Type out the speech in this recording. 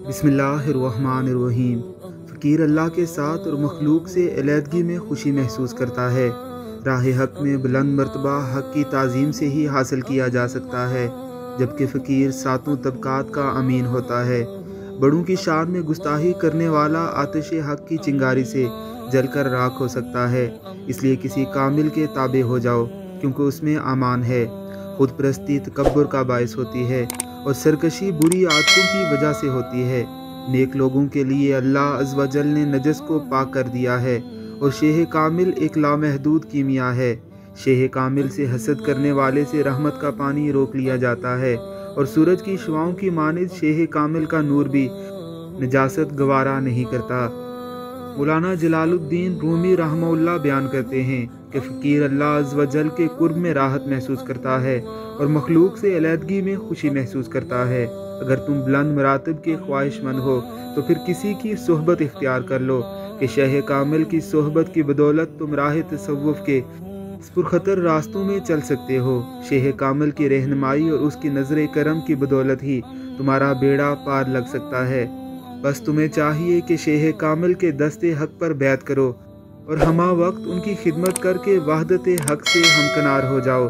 बिस्मिल्लाहिर्रहमानिर्रहीम। फ़कीर अल्लाह के साथ और मखलूक से अलीहदगी में खुशी महसूस करता है। राह हक में बुलंद मरतबा हक की तज़ीम से ही हासिल किया जा सकता है, जबकि फ़कीर सातों तबक़ात का अमीन होता है। बड़ों की शान में गुस्ताही करने वाला आतिश हक की चिंगारी से जलकर राख हो सकता है, इसलिए किसी कामिल के ताबे हो जाओ, क्योंकि उसमें अमान है। खुद परस्ती तकबर का बायस होती है। और सरकशी बुरी आदतों की वजह से होती है। नेक लोगों के लिए अल्लाह अजवाजल ने नजस को पाक कर दिया है और शेह कामिल एक लामहदूद कीमिया है। शेह कामिल से हसद करने वाले से रहमत का पानी रोक लिया जाता है और सूरज की शुआओं की मानद शेह कामिल का नूर भी। नजासत गवारा नहीं करता। मौलाना जलालुद्दीन रूमी रहमल्ला बयान करते हैं कि फ़कीर अल्लाह अजवजल के कुर्ब में राहत महसूस करता है और मखलूक से अलीहदगी में खुशी महसूस करता है। अगर तुम बुलंद मरातब के ख्वाहिशमंद हो तो फिर किसी की सहबत इख्तियार कर लो कि शह कामिल की सोहबत की बदौलत तुम राह तसवुफ़ के पुरखतर रास्तों में चल सकते हो। शेह कामिल की रहनमाई और उसकी नज़र करम की बदौलत ही तुम्हारा बेड़ा पार लग सकता है। बस तुम्हें चाहिए कि शेह कामिल के दस्ते हक पर बैत करो, और हमा वक्त उनकी खिदमत करके वहदत हक से हमकनार हो जाओ।